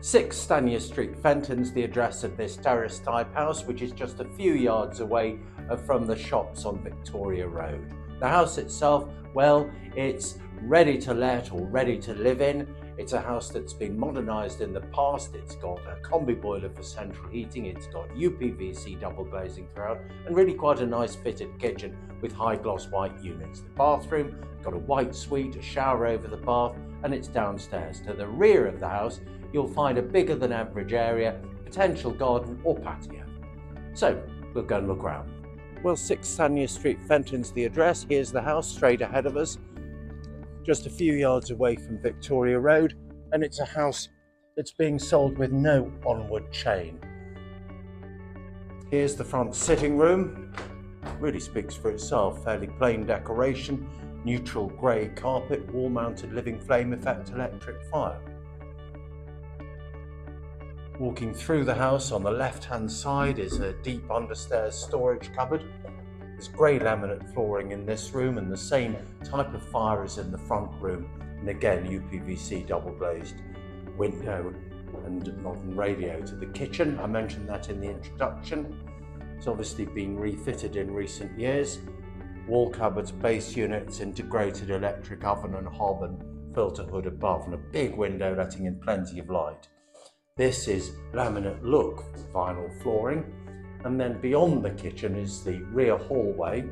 6 Stanier Street, Fenton's the address of this terrace type house, which is just a few yards away uh, from the shops on Victoria Road. The house itself, well, it's ready to let or ready to live in. It's a house that's been modernised in the past. It's got a combi boiler for central heating. It's got UPVC double glazing throughout, and really quite a nice fitted kitchen with high gloss white units. The bathroom got a white suite, a shower over the bath, and it's downstairs. To the rear of the house, you'll find a bigger than average area, potential garden or patio. So we'll go and look around. Well, 6 Stanier Street, Fenton's the address. Here's the house straight ahead of us just a few yards away from Victoria Road, and it's a house that's being sold with no onward chain. Here's the front sitting room. Really speaks for itself. Fairly plain decoration, neutral grey carpet, wall mounted living flame effect electric fire. Walking through the house on the left hand side is a deep understairs storage cupboard there's grey laminate flooring in this room and the same type of fire as in the front room. And again, UPVC double glazed window and modern radio to the kitchen. I mentioned that in the introduction. It's obviously been refitted in recent years. Wall cupboards, base units, integrated electric oven and hob and filter hood above and a big window letting in plenty of light. This is laminate look vinyl flooring and then beyond the kitchen is the rear hallway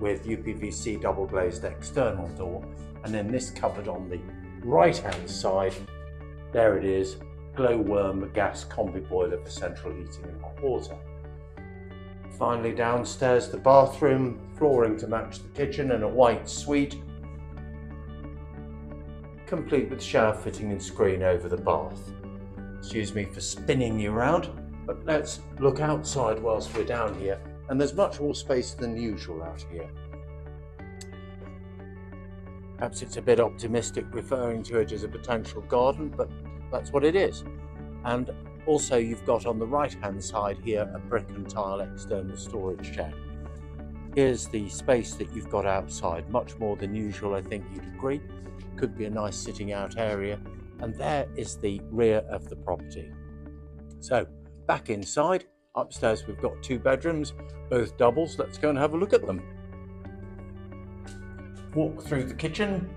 with UPVC double glazed external door. And then this cupboard on the right hand side, there it is, glowworm gas combi boiler for central heating and hot water. Finally downstairs the bathroom, flooring to match the kitchen and a white suite, complete with shower fitting and screen over the bath. Excuse me for spinning you around. But let's look outside whilst we're down here, and there's much more space than usual out here. Perhaps it's a bit optimistic referring to it as a potential garden, but that's what it is. And also, you've got on the right hand side here a brick and tile external storage shed. Here's the space that you've got outside, much more than usual, I think you'd agree. Could be a nice sitting out area. And there is the rear of the property. So, Back inside, upstairs we've got two bedrooms, both doubles. Let's go and have a look at them. Walk through the kitchen,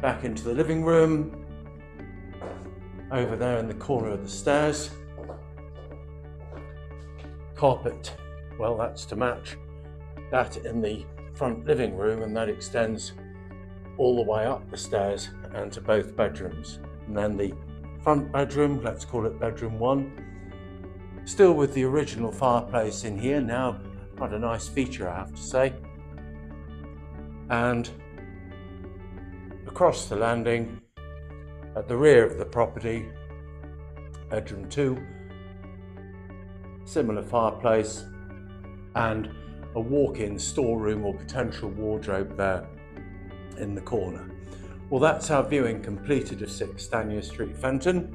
back into the living room, over there in the corner of the stairs. Carpet, well, that's to match that in the front living room, and that extends all the way up the stairs and to both bedrooms. And then the front bedroom, let's call it bedroom one, Still with the original fireplace in here, now quite a nice feature I have to say. And across the landing, at the rear of the property, bedroom two, similar fireplace, and a walk-in storeroom or potential wardrobe there in the corner. Well, that's our viewing completed of 6 Stanier Street, Fenton.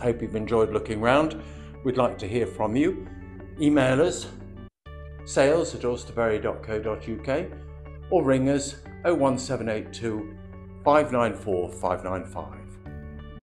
Hope you've enjoyed looking round. We'd like to hear from you. Email us sales at austerberry.co.uk or ring us 01782 594 595.